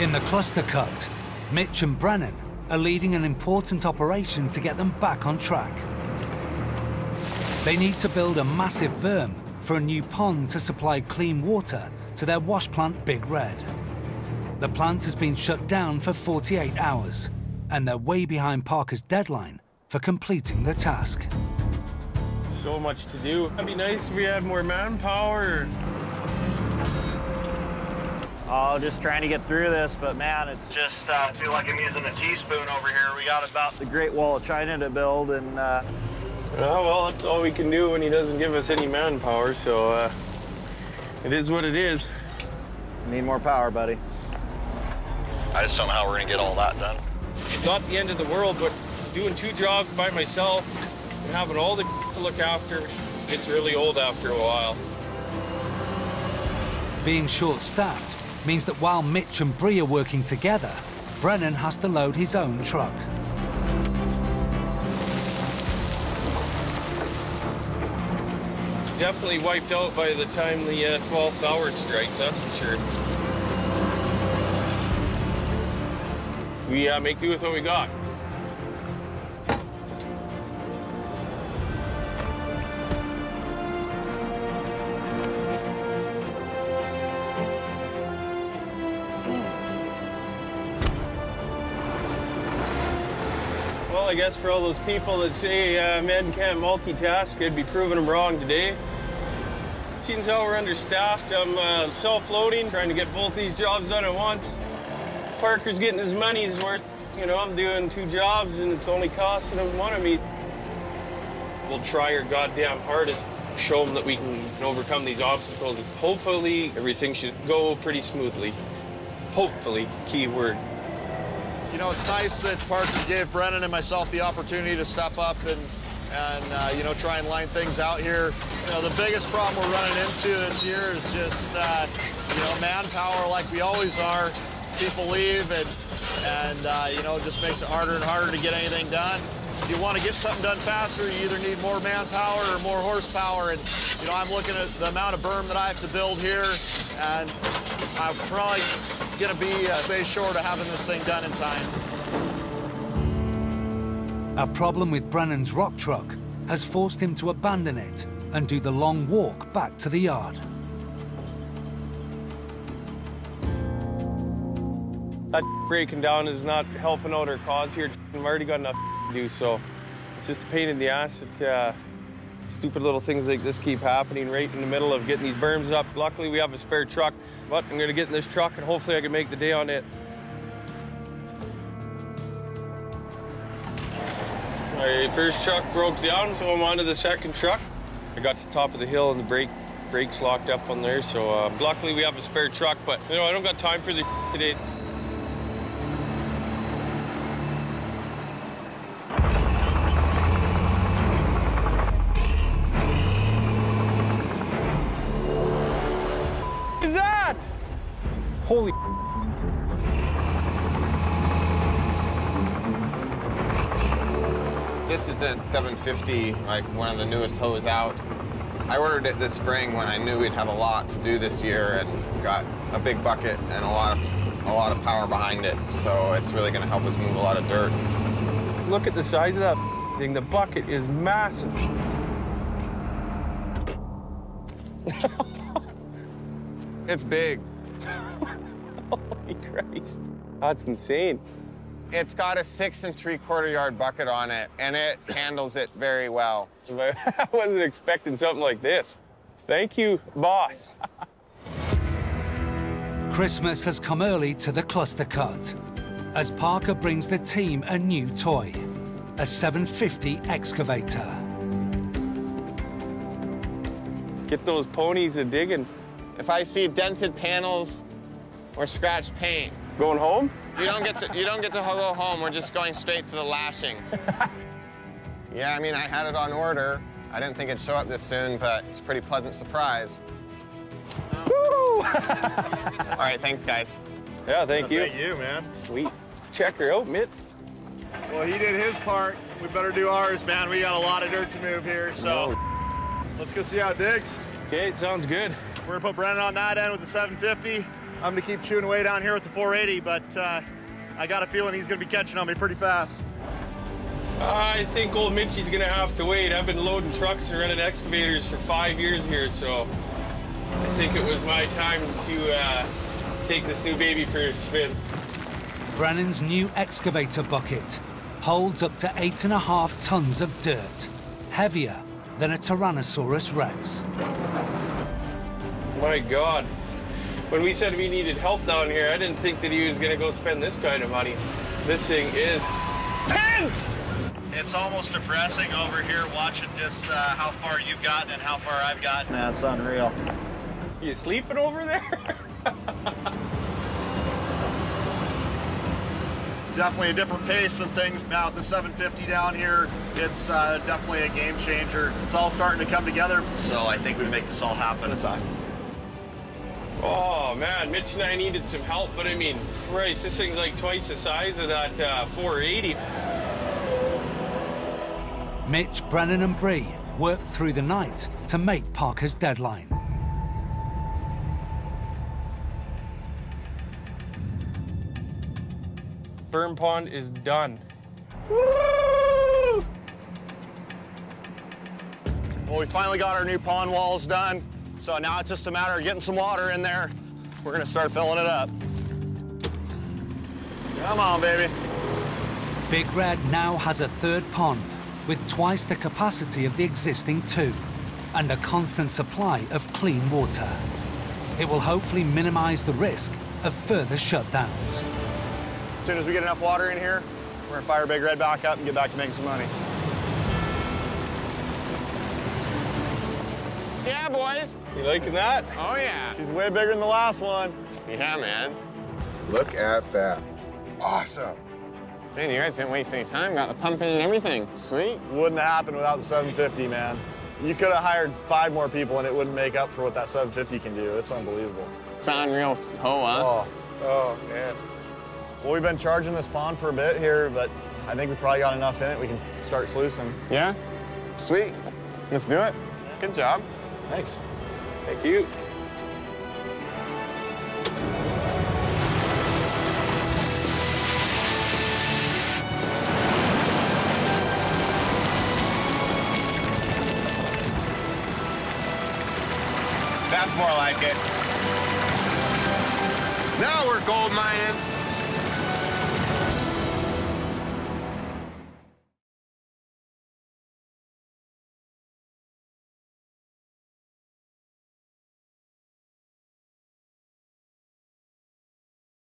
In the cluster cut, Mitch and Brennan are leading an important operation to get them back on track. They need to build a massive berm for a new pond to supply clean water to their wash plant Big Red. The plant has been shut down for 48 hours, and they're way behind Parker's deadline for completing the task. So much to do. It'd be nice if we had more manpower. Oh, just trying to get through this, but man, it's just, uh, I feel like I'm using a teaspoon over here. We got about the Great Wall of China to build, and uh, Oh, well, that's all we can do when he doesn't give us any manpower, so uh, it is what it is. need more power, buddy. I just don't know how we're gonna get all that done. It's not the end of the world, but doing two jobs by myself and having all the to look after, it's really old after a while. Being short-staffed means that while Mitch and Bree are working together, Brennan has to load his own truck. Definitely wiped out by the time the uh, 12th hour strikes, that's for sure. We uh, make do with what we got. I guess for all those people that say uh, men can't multitask, I'd be proving them wrong today. Seeing how we're understaffed, I'm uh, self-loading, trying to get both these jobs done at once. Parker's getting his money's worth. You know, I'm doing two jobs and it's only costing him one of me. We'll try our goddamn hardest, show them that we can overcome these obstacles. Hopefully, everything should go pretty smoothly. Hopefully, key word. You know, it's nice that Parker gave Brennan and myself the opportunity to step up and, and uh, you know, try and line things out here. You know, the biggest problem we're running into this year is just, uh, you know, manpower like we always are. People leave and, and uh, you know, it just makes it harder and harder to get anything done. If you want to get something done faster, you either need more manpower or more horsepower. And, you know, I'm looking at the amount of berm that I have to build here, and I'm probably going to be a day short of having this thing done in time. A problem with Brennan's rock truck has forced him to abandon it and do the long walk back to the yard. That breaking down is not helping out our cause here. I've already got enough to do, so it's just a pain in the ass that uh, stupid little things like this keep happening right in the middle of getting these berms up. Luckily, we have a spare truck, but I'm gonna get in this truck and hopefully I can make the day on it. My first truck broke down, so I'm onto the second truck. I got to the top of the hill and the brake brakes locked up on there, so uh, luckily we have a spare truck, but you know, I don't got time for the today. Holy This isn't 750, like one of the newest hoes out. I ordered it this spring when I knew we'd have a lot to do this year, and it's got a big bucket and a lot of a lot of power behind it, so it's really going to help us move a lot of dirt. Look at the size of that thing. The bucket is massive. It's big. Holy Christ. That's insane. It's got a six and three quarter yard bucket on it, and it handles it very well. I wasn't expecting something like this. Thank you, boss. Christmas has come early to the cluster cut as Parker brings the team a new toy, a 750 excavator. Get those ponies a digging. If I see dented panels or scratch paint, Going home? you don't get to you don't get to go home. We're just going straight to the lashings. yeah, I mean, I had it on order. I didn't think it'd show up this soon, but it's a pretty pleasant surprise. Woo! All right, thanks, guys. yeah, thank you. Thank you, man. Sweet. Check her out, Mitt. Well, he did his part. We better do ours, man. We got a lot of dirt to move here, so let's go see how it digs. Okay, sounds good. We're gonna put Brennan on that end with the 750, I'm gonna keep chewing away down here with the 480, but uh, I got a feeling he's gonna be catching on me pretty fast. I think old Mitchy's gonna have to wait. I've been loading trucks and running excavators for five years here, so I think it was my time to uh, take this new baby for a spin. Brennan's new excavator bucket holds up to eight and a half tons of dirt, heavier than a Tyrannosaurus Rex. My God. When we said we needed help down here, I didn't think that he was gonna go spend this kind of money. This thing is pent! It's almost depressing over here watching just uh, how far you've gotten and how far I've gotten. That's unreal. You sleeping over there? definitely a different pace and things now the 750 down here it's uh, definitely a game changer it's all starting to come together so i think we make this all happen it's time Oh man, Mitch and I needed some help, but I mean, Christ, this thing's like twice the size of that uh, 480. Mitch, Brennan, and Bree worked through the night to make Parker's deadline. Burn pond is done. well we finally got our new pond walls done so now it's just a matter of getting some water in there we're gonna start filling it up come on baby Big Red now has a third pond with twice the capacity of the existing two and a constant supply of clean water. It will hopefully minimize the risk of further shutdowns. As soon as we get enough water in here, we're gonna fire Big Red back up and get back to making some money. Yeah, boys. You liking that? Oh, yeah. She's way bigger than the last one. Yeah, man. Look at that. Awesome. Man, you guys didn't waste any time. Got the pump in and everything. Sweet. Wouldn't have happened without the 750, man. You could have hired five more people and it wouldn't make up for what that 750 can do. It's unbelievable. It's unreal hoe, huh? Oh, Oh man. well, we've been charging this pond for a bit here, but I think we probably got enough in it. We can start sluicing. Yeah? Sweet. Let's do it. Good job. Thanks. Thank you. That's more like it. Now we're gold mining.